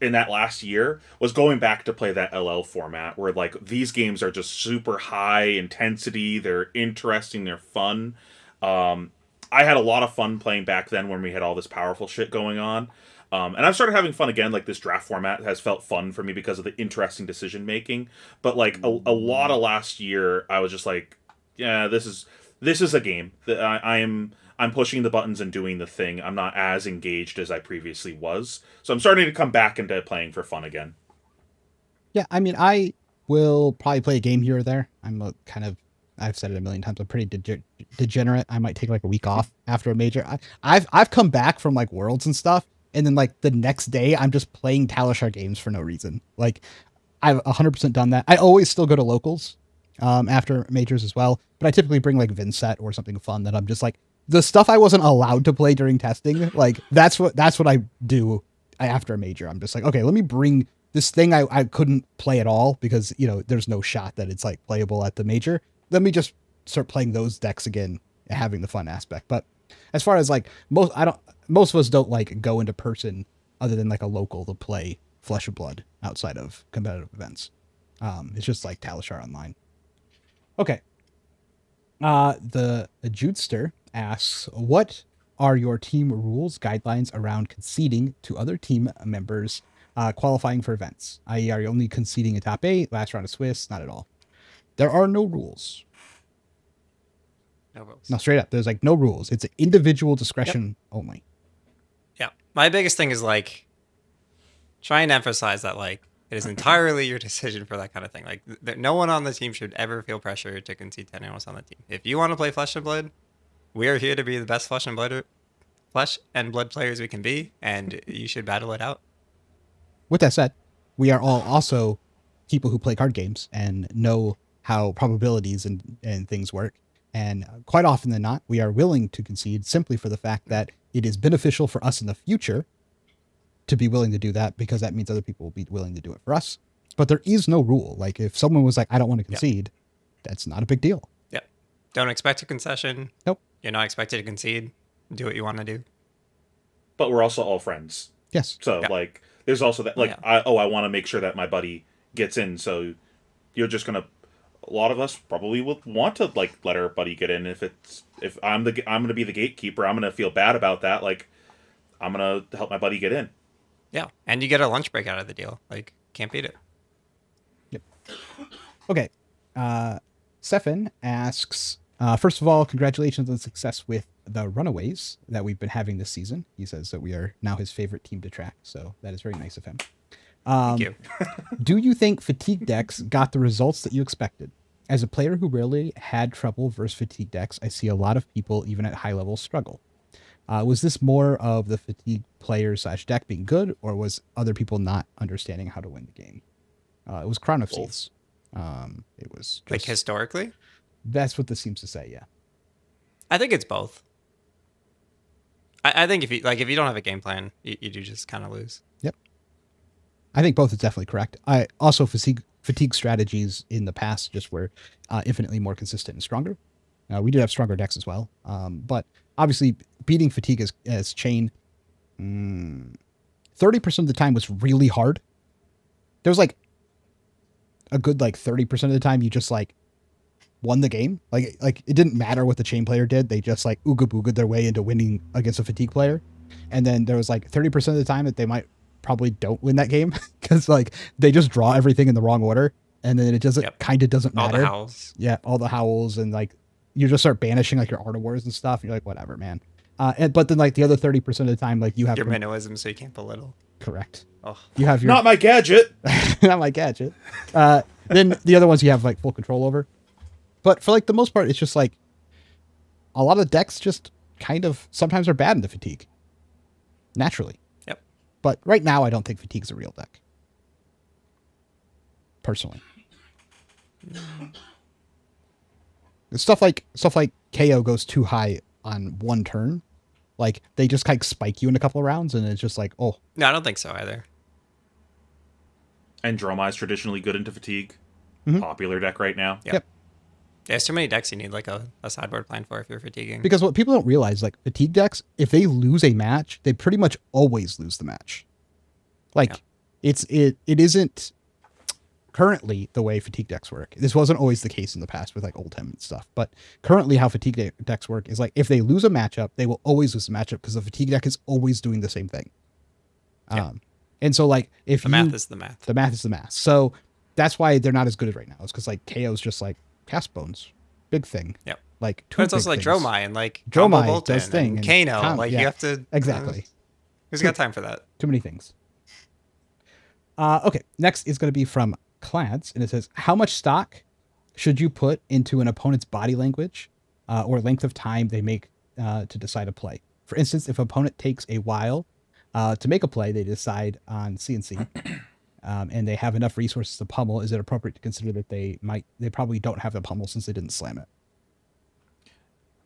in that last year was going back to play that LL format where like these games are just super high intensity, they're interesting, they're fun. Um I had a lot of fun playing back then when we had all this powerful shit going on. Um, and I've started having fun again. Like this draft format has felt fun for me because of the interesting decision making. But like a, a lot of last year, I was just like, yeah, this is this is a game that I, I am. I'm pushing the buttons and doing the thing. I'm not as engaged as I previously was. So I'm starting to come back into playing for fun again. Yeah, I mean, I will probably play a game here or there. I'm a kind of, I've said it a million times. I'm pretty dege- degenerate. I might take like a week off after a major. I, I've I've come back from like worlds and stuff, and then like the next day I'm just playing Talishar games for no reason. Like I've 100% done that. I always still go to locals um, after majors as well, but I typically bring like Vynnset or something fun that I'm just like the stuff I wasn't allowed to play during testing. Like that's what that's what I do after a major. I'm just like, okay, let me bring this thing I, I couldn't play at all because you know there's no shot that it's like playable at the major. Let me just start playing those decks again, having the fun aspect. But as far as like most, I don't. Most of us don't like go into person other than like a local to play Flesh of Blood outside of competitive events. Um, it's just like Talishar Online. Okay. Uh, the Judester asks, "What are your team rules guidelines around conceding to other team members uh, qualifying for events? I.e., are you only conceding a top eight, last round of Swiss? Not at all. There are no rules. No rules. No, straight up. There's like no rules. It's individual discretion only. My biggest thing is like try and emphasize that like it is entirely your decision for that kind of thing. Like th- no one on the team should ever feel pressure to concede to anyone else on the team. If you want to play Flesh and Blood, we are here to be the best Flesh and Blood Flesh and Blood players we can be, and you should battle it out. With that said, we are all also people who play card games and know how probabilities and, and things work. And quite often than not, we are willing to concede simply for the fact that it is beneficial for us in the future to be willing to do that because that means other people will be willing to do it for us. But there is no rule. Like if someone was like, I don't want to concede, that's not a big deal. Yeah. Don't expect a concession. Nope. You're not expected to concede. Do what you want to do. But we're also all friends. Yes. So Yeah. like there's also that like Yeah. I oh I want to make sure that my buddy gets in so you're just going to a lot of us probably would want to like let our buddy get in if it's if I'm the I'm going to be the gatekeeper I'm going to feel bad about that like I'm going to help my buddy get in. Yeah. And you get a lunch break out of the deal. Like, can't beat it. Yep. Okay. Uh, Stefan asks, uh, first of all, congratulations on success with the Runaways that we've been having this season. He says that we are now his favorite team to track, so that is very nice of him. Um, Thank you. do you think fatigue decks got the results that you expected? As a player who rarely had trouble versus fatigue decks, I see a lot of people, even at high levels, struggle. Uh, was this more of the fatigue player slash deck being good, or was other people not understanding how to win the game? Uh, it was Crown of. Um, it was Like, historically, that's what this seems to say. Yeah, I think it's both. I, I think if you like, if you don't have a game plan, you, you do just kind of lose. I think both is definitely correct. I also fatigue fatigue strategies in the past just were uh, infinitely more consistent and stronger. Uh, we did have stronger decks as well, um, but obviously beating fatigue as, as chain, mm, thirty percent of the time was really hard. There was like a good like thirty percent of the time you just like won the game. Like like it didn't matter what the chain player did; they just like ooga booga their way into winning against a fatigue player. And then there was like thirty percent of the time that they might probably don't win that game because like they just draw everything in the wrong order, and then it doesn't Yep. kind of doesn't All matter. the howls. Yeah, all the howls and like you just start banishing like your art of wars and stuff. And you're like, whatever, man. Uh, and, but then like the other thirty percent of the time, like you have Your to- minnowism, so you can't belittle. correct. Oh, You have your Not my gadget. not my gadget. Uh, then the other ones you have like full control over. But for like the most part, it's just like a lot of decks just kind of sometimes are bad in the fatigue. Naturally. Yep. But right now, I don't think fatigue's a real deck. Personally. Stuff like stuff like Kayo goes too high on one turn. Like they just kind of spike you in a couple of rounds, and it's just like, oh, no, I don't think so either. And Dromai is traditionally good into fatigue. Mhm. Popular deck right now. Yep. Yep. There's too many decks you need like a, a sideboard plan for if you're fatiguing. Because what people don't realize, like fatigue decks, if they lose a match, they pretty much always lose the match. Like Yeah. it's it it isn't currently the way fatigue decks work. This wasn't always the case in the past with like Oldhim and stuff, but currently how fatigue de- decks work is like if they lose a matchup, they will always lose the matchup because the fatigue deck is always doing the same thing. Yeah. Um, and so like if The you, math is the math. the math is the math. So that's why they're not as good as right now. It's because like Kayo's just like cast bones, big thing. Yep. Like two But it's also like things. Dromai and like Dromai Boltyn does thing and and Kano. Com- like yeah. you have to Exactly. who's got time for that? Too many things. Uh, okay, next is going to be from Clads, and it says, "How much stock should you put into an opponent's body language uh, or length of time they make uh, to decide a play? For instance, if opponent takes a while uh, to make a play, they decide on CNC, um, and they have enough resources to pummel. Is it appropriate to consider that they might, they probably don't have the pummel since they didn't slam it?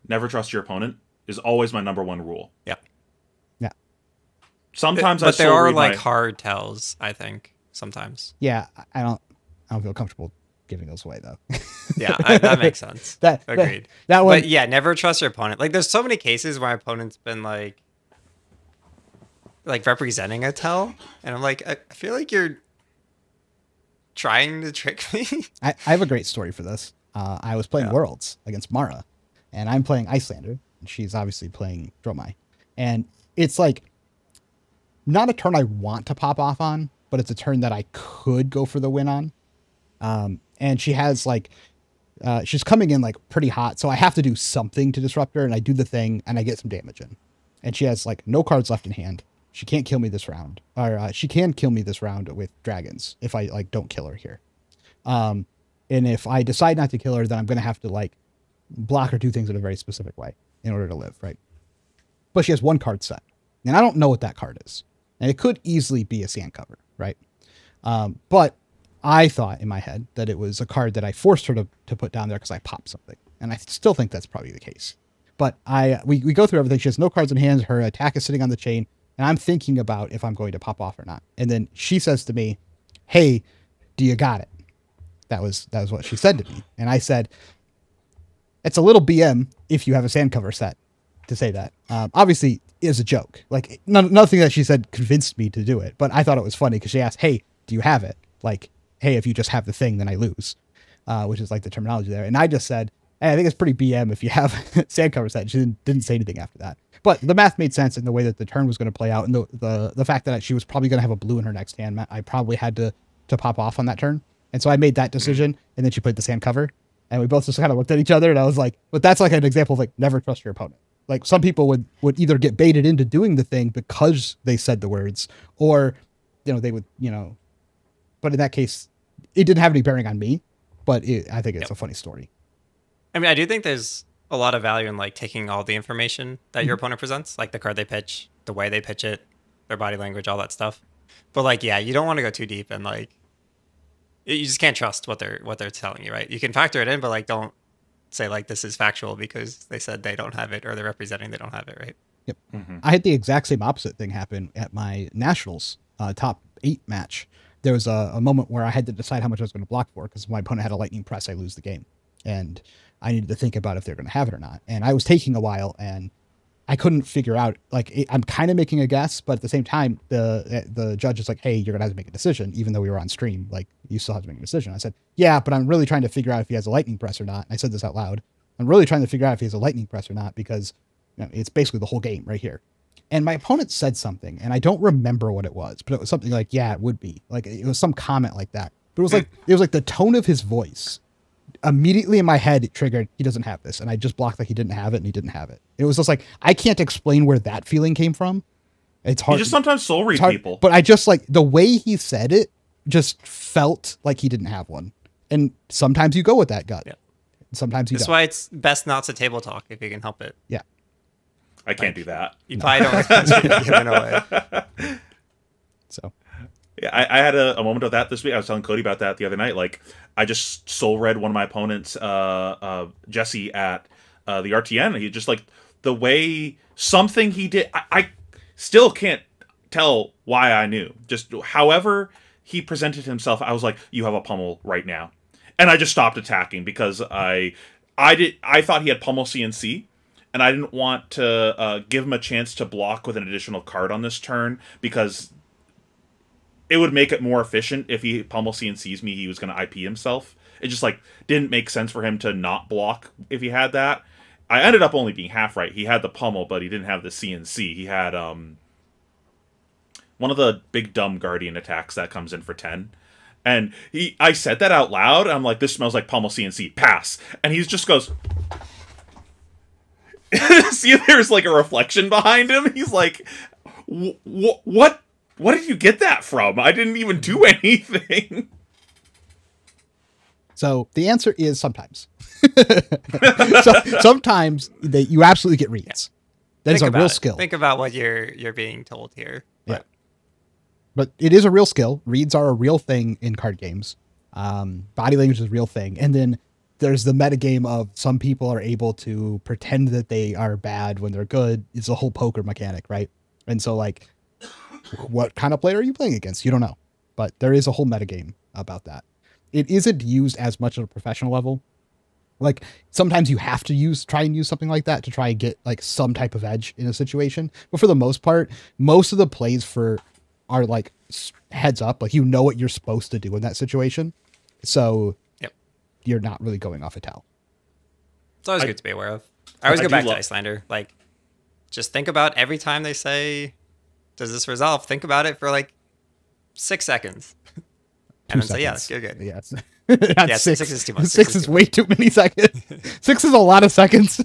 Never trust your opponent is always my number one rule. Yeah. Yeah, Sometimes I but there are like my- hard tells, I think, sometimes. yeah. I don't, I don't feel comfortable giving those away though. Yeah, I, that makes sense. that that- Agreed. That, one, But yeah, never trust your opponent. Like, there's so many cases where my opponent's been like, like representing a tell, and I'm like, I, I feel like you're trying to trick me. I, I have a great story for this. Uh, I was playing Yeah. Worlds against Mara, and I'm playing Iyslander, and she's obviously playing Dromai. And it's like not a turn I want to pop off on, but it's a turn that I could go for the win on. Um, and she has like, uh, she's coming in like pretty hot, so I have to do something to disrupt her, and I do the thing, and I get some damage in. And she has like no cards left in hand. She can't kill me this round, or uh, she can kill me this round with dragons if I like don't kill her here. Um, and if I decide not to kill her, then I'm going to have to like block or do things in a very specific way in order to live, right? But she has one card set, and I don't know what that card is, and it could easily be a sand cover, right? Um, but I thought in my head that it was a card that I forced her to, to put down there because I popped something, and I still think that's probably the case. But I we, we go through everything. She has no cards in hand. Her attack is sitting on the chain, and I'm thinking about if I'm going to pop off or not. And then she says to me, "Hey, do you got it?" That was that was what she said to me, and I said, "It's a little BM if you have a sand cover set to say that." Um, obviously, is a joke. Like none, nothing that she said convinced me to do it, but I thought it was funny because she asked, "Hey, do you have it?" Like, "Hey, if you just have the thing, then I lose," uh, which is like the terminology there. And I just said, hey, "I think it's pretty BM if you have sand cover set." She didn't, didn't say anything after that, but the math made sense in the way that the turn was going to play out, and the, the the fact that she was probably going to have a blue in her next hand. I probably had to to pop off on that turn, and so I made that mm. decision, and then she played the sand cover, and we both just kind of looked at each other, and I was like, "But that's like an example of like never trust your opponent." Like some people would would either get baited into doing the thing because they said the words, or you know they would you know, but in that case, it didn't have any bearing on me, but it, I think it's Yep. a funny story. I mean, I do think there's a lot of value in like taking all the information that Mm-hmm. your opponent presents, like the card they pitch, the way they pitch it, their body language, all that stuff. But like, yeah, you don't want to go too deep and like, you you just can't trust what they're what they're telling you, right? You can factor it in, but like, don't say like this is factual because they said they don't have it or they're representing they don't have it, right? Yep. I had the exact same opposite thing happen at my nationals uh, top eight match. There was a, a moment where I had to decide how much I was going to block for because my opponent had a lightning press. I lose the game, and I needed to think about if they're going to have it or not. And I was taking a while, and I couldn't figure out. Like it, I'm kind of making a guess, but at the same time, the the judge is like, "Hey, you're going to have to make a decision," even though we were on stream. Like you still have to make a decision. I said, "Yeah, but I'm really trying to figure out if he has a lightning press or not." I said this out loud. I'm really trying to figure out if he has a lightning press or not because you know, it's basically the whole game right here. And my opponent said something, and I don't remember what it was, but it was something like, "Yeah, it would be." Like it was some comment like that. But it was hmm. like it was like the tone of his voice. Immediately in my head, it triggered. He doesn't have this, and I just blocked like he didn't have it, and he didn't have it. It was just like I can't explain where that feeling came from. It's You hard. just sometimes soul read hard- people. but I just like the way he said it. Just felt like he didn't have one, and sometimes you go with that gut. Yeah. Sometimes you That's don't. why it's best not to table talk if you can help it. yeah. I can't do that. You probably don't want to be given away. So Yeah, I, I had a, a moment of that this week. I was telling Cody about that the other night. Like, I just soul read one of my opponents, uh, uh, Jesse, at uh, the RTN. He just like the way something he did. I, I still can't tell why I knew. Just however he presented himself, I was like, "You have a pummel right now," and I just stopped attacking because I, I did. I thought he had pummel CNC. And I didn't want to uh, give him a chance to block with an additional card on this turn because it would make it more efficient if he pummel CNCs me. He was going to IP himself. It just like didn't make sense for him to not block if he had that. I ended up only being half right. He had the pummel, but he didn't have the CNC. He had um one of the big dumb guardian attacks that comes in for 10 and he i said that out loud i'm like this smells like pummel cnc pass and he just goes see there's like a reflection behind him he's like what what what did you get that from i didn't even do anything so the answer is sometimes so, sometimes they, you absolutely get reads that is Think a real it. skill Think about what you're you're being told here. Yeah. but it is a real skill. Reads are a real thing in card games. Um, body language is a real thing, and then there's the metagame of some people are able to pretend that they are bad when they're good. It's a whole poker mechanic, right? And so, like, what kind of player are you playing against? You don't know, but there is a whole metagame about that. It isn't used as much at a professional level. Like sometimes you have to use try and use something like that to try and get like some type of edge in a situation. But for the most part, most of the plays for are like heads up, like you know what you're supposed to do in that situation. So Yep. you're not really going off a towel. It's always I- good to be aware of. I always I go back love- to Iyslander. Like, just think about every time they say, "Does this resolve?" Think about it for like six seconds, and Two then say, "Yeah, you're good." Yes. Not Yeah, six. six is too much. Six, Six is is too way too many seconds. six is a lot of seconds.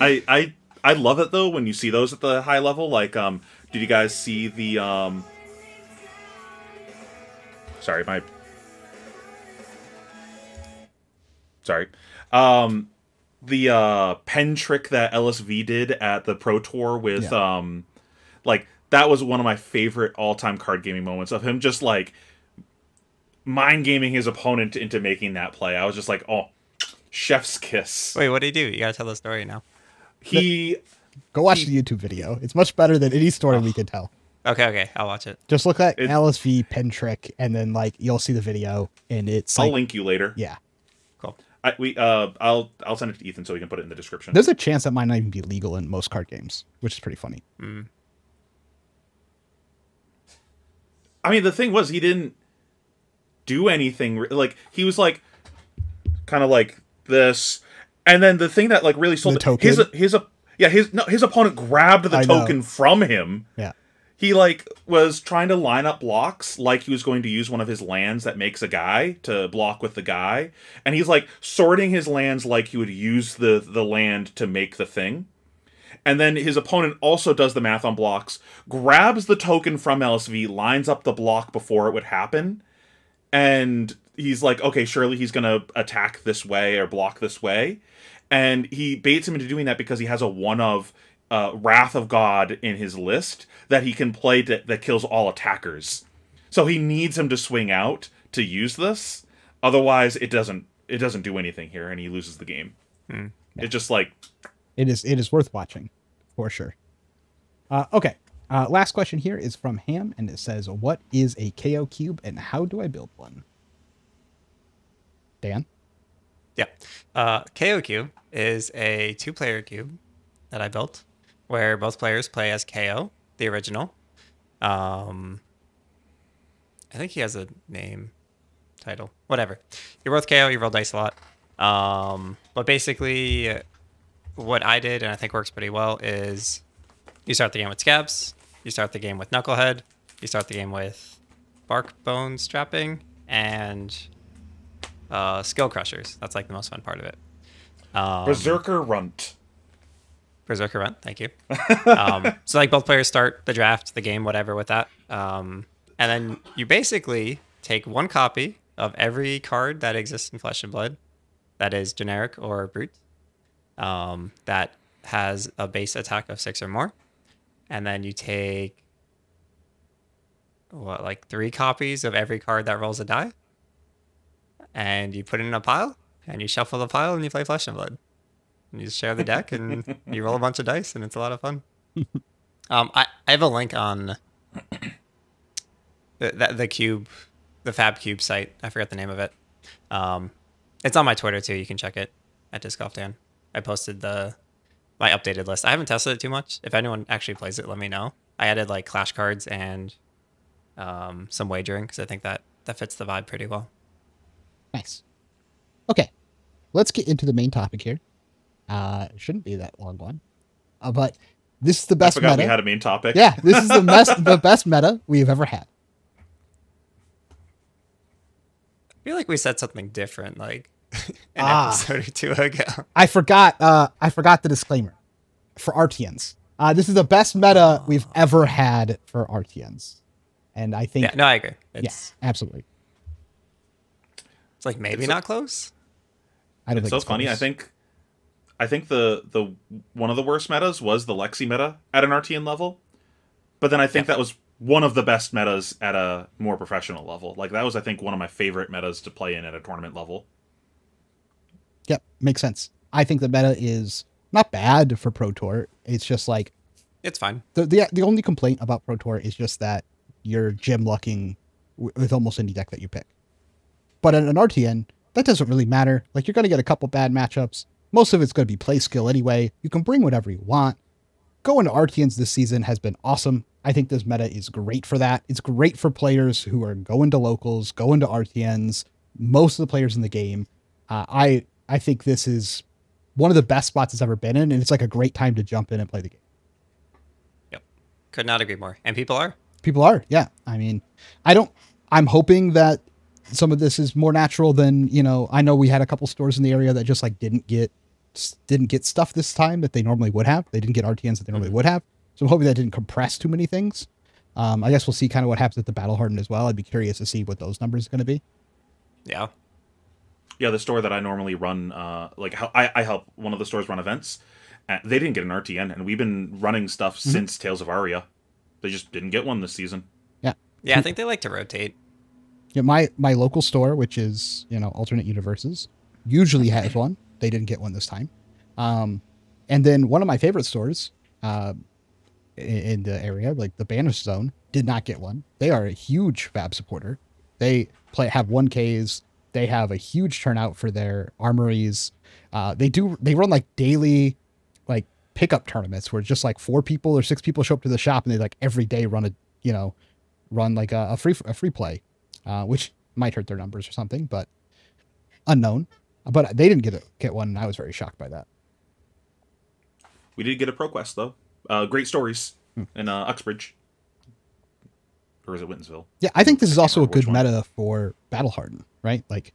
I I I love it though when you see those at the high level. Like, um, did you guys see the um? Sorry, my. Sorry, um, the uh pen trick that LSV did at the Pro Tour with Yeah. um, like that was one of my favorite all time card gaming moments of him just like mind gaming his opponent into making that play. I was just like, oh, chef's kiss. Wait, what did he do? You gotta tell the story now. He Go watch the YouTube video. It's much better than any story we could tell. Okay, okay, I'll watch it. Just look at It- LSV pen trick, and then like you'll see the video, and it's I'll like, link you later. yeah. Cool. I, we uh, I'll I'll send it to Ethan so he can put it in the description. There's a chance that might not even be legal in most card games, which is pretty funny. I mean, the thing was he didn't do anything. Like he was like, kind of like this, and then the thing that like really sold The token? his his yeah his no his opponent grabbed the I know. token from him. Yeah. He like was trying to line up blocks like he was going to use one of his lands that makes a guy to block with the guy, and he's like sorting his lands like he would use the the land to make the thing. And then his opponent also does the math on blocks, grabs the token from LSV, lines up the block before it would happen, and he's like, okay, surely he's gonna attack this way or block this way. And he baits him into doing that because he has a one of uh, Wrath of God in his list that he can play that, that kills all attackers. So he needs him to swing out to use this. Otherwise, it doesn't it doesn't do anything here, and he loses the game. It's just like It is it is worth watching, for sure. Uh, okay. Uh, last question here is from Ham, and it says, "What is a Kayo cube, and how do I build one?" Dan. Yeah. Uh, Kayo Cube is a two player cube that I built where both players play as Kayo, the original. Um, I think he has a name, title, whatever. You're both Kayo, you roll dice a lot. Um, but basically, what I did, and I think works pretty well, is you start the game with Scabs, you start the game with Knucklehead, you start the game with Bark Bone Strapping, and uh, skill crushers. That's like the most fun part of it. Um, Berserker Runt. Berserker Runt, Thank you. um, so like both players start the draft, the game, whatever with that, um, and then you basically take one copy of every card that exists in Flesh and Blood, that is generic or brute, um, that has a base attack of six or more, and then you take what like three copies of every card that rolls a die, and you put it in a pile, and you shuffle the pile, and you play Flesh and Blood. And you share the deck, and you roll a bunch of dice, and it's a lot of fun. um, I, I have a link on the, the the cube, the Fab Cube site. I forgot the name of it. Um, it's on my Twitter too. You can check it at Disc Golf Dan. I posted the my updated list. I haven't tested it too much. If anyone actually plays it, let me know. I added like clash cards and um, some wagering because I think that that fits the vibe pretty well. Nice. Okay, let's get into the main topic here. Uh, it shouldn't be that long one, uh, but this is the I best forgot meta. we had a main topic. yeah, this is the best the best meta we have ever had. I feel like we said something different like an Ah. episode or two ago. I forgot. Uh, I forgot the disclaimer for RTNs. Uh, this is the best meta we've ever had for RTNs, and I think Yeah, no, I agree. It's, yes, absolutely. it's like maybe It's- not close. I don't It's think so funny. I think, I think the the one of the worst metas was the Lexi meta at an RTN level, but then I think that was one of the best metas at a more professional level. Like that was, I think, one of my favorite metas to play in at a tournament level. Yep, makes sense. I think the meta is not bad for Pro Tour. It's just like It's fine. the the, the only complaint about Pro Tour is just that you're gem lucking with almost any deck that you pick. But at an RTN, that doesn't really matter. Like you're going to get a couple bad matchups. Most of it's going to be play skill anyway. You can bring whatever you want. Going to RTNs this season has been awesome. I think this meta is great for that. It's great for players who are going to locals, going to RTNs. Most of the players in the game. Uh, I I think this is one of the best spots it's ever been in, and it's like a great time to jump in and play the game. Yep. Could not agree more. And people are. People are, yeah. I mean, I don't. I'm hoping that some of this is more natural than you know. I know we had a couple stores in the area that just like didn't get didn't get stuff this time that they normally would have. They didn't get RTNs that they normally would have. So I'm hoping that didn't compress too many things. Um, I guess we'll see kind of what happens at the Battle Hardened as well. I'd be curious to see what those numbers are going to be. Yeah. Yeah, the store that I normally run, uh, like how I, I help one of the stores run events. And they didn't get an RTN, and we've been running stuff Mm-hmm. since Tales of Aria. They just didn't get one this season. Yeah, Yeah, I think they like to rotate. Yeah, my my local store, which is you know alternate universes, usually has one. They didn't get one this time. Um, and then one of my favorite stores, uh, in, in the area, like the Banish Zone, did not get one. They are a huge Fab supporter. They play have one Ks. They have a huge turnout for their armories. Uh, they do they run like daily, like pickup tournaments where just like four people or six people show up to the shop and they like every day run a you know run like a, a free a free play uh, which might hurt their numbers or something, but unknown. But they didn't get a, get one, and I was very shocked by that. We did get a ProQuest though. Uh, great stories Hmm. in uh, Uxbridge, or is it Winsville? Yeah, I think this is also a remember which good one. meta for Battle Harden, right? Like,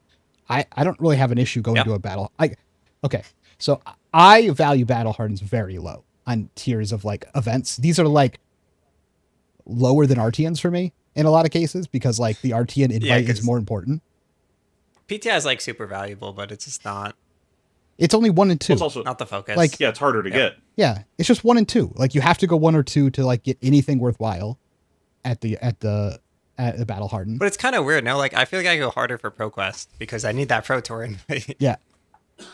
I I don't really have an issue going Yeah. to a battle. I okay, so I value Battle Hardens very low on tiers of like events. These are like lower than RTNs for me in a lot of cases because like the RTN invite is more important. PTI is like super valuable, but it's just not It's only one and two. Well, it's also not the focus. Like- yeah, it's harder to Yeah. get. Yeah, it's just one and two. Like you have to go one or two to like get anything worthwhile at the at the at the battle harden. but it's kind of weird. No, like I feel like I go harder for ProQuest because I need that Pro Tour invite, yeah,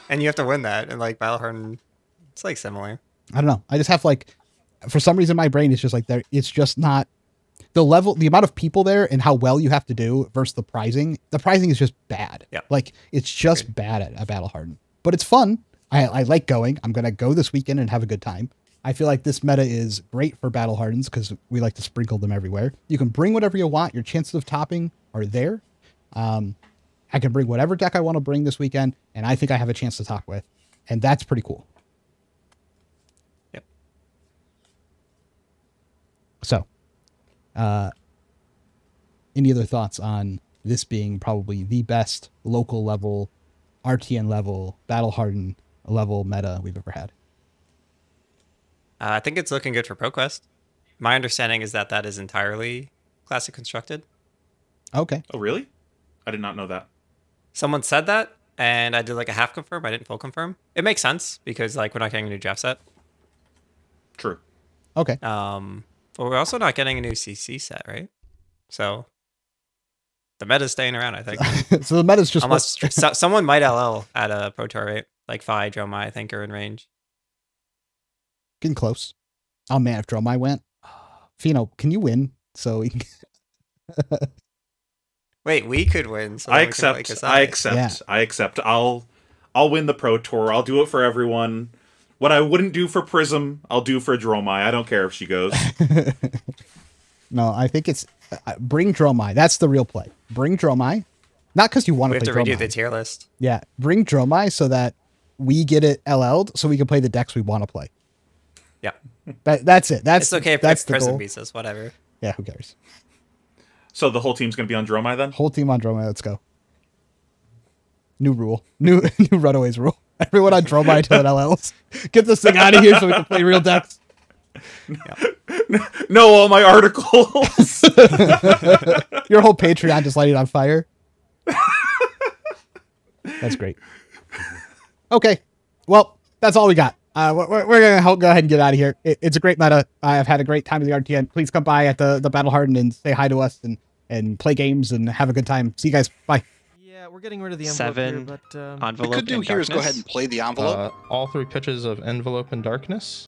and you have to win that. And like Battleharden, it's like similar. I don't know. I just have like for some reason my brain is just like there. It's just not the level, the amount of people there, and how well you have to do versus the pricing. The pricing is just bad. Yeah. like it's just bad at a battle harden, but it's fun. I, I like going. I'm gonna go this weekend and have a good time. I feel like this meta is great for battle hardens because we like to sprinkle them everywhere. You can bring whatever you want. Your chances of topping are there. Um, I can bring whatever deck I want to bring this weekend, and I think I have a chance to top with, and that's pretty cool. Yep. So, uh, any other thoughts on this being probably the best local level, RTN level, battle hardened level meta we've ever had? Uh, I think it's looking good for ProQuest. My understanding is that that is entirely classic constructed. Okay. Oh, really? I did not know that. Someone said that, and I did like a half confirm. I didn't full confirm. It makes sense because like we're not getting a new draft set. True. Okay. Um, but we're also not getting a new CC set, right? So the meta's staying around, I think. so the meta's just Unless so, someone might LL at a Pro Tour, right? Like Fai, Dromai, I think are in range. Getting close. Oh man, if Dromai went, Pheano, can you win? So we can, Wait, we could win. So I then we can, like, accept. decide. I accept. Yeah. I accept. I'll I'll win the pro tour. I'll do it for everyone. What I wouldn't do for Prism, I'll do for Dromai. I don't care if she goes. No, I think it's uh, bring Dromai. That's the real play. Bring Dromai. Not because you want We to have play to redo Dromai. the tier list. Yeah, bring Dromai so that we get it LL'd so we can play the decks we want to play. Yeah. That, that's it. That's It's okay if that's that's the Prison goal. beats whatever. Yeah, who cares? So the whole team's going to be on Dromai then? Whole team on Dromai. Let's go. New rule. New new Runaways rule. Everyone on Dromai until it LLs. Get this thing out of here so we can play real decks. No, all my articles. Your whole Patreon just lighting on fire. That's great. Okay. Well, that's all we got. Uh, we're, we're gonna go ahead and get out of here. It, it's a great meta. I've had a great time at the RTN. Please come by at the the Battle Hardened and say hi to us and and play games and have a good time. See you guys. Bye. Yeah, we're getting rid of the envelope Seven here, but um, envelope What we could do in here is go ahead and play the envelope. Uh, all three pitches of envelope and darkness.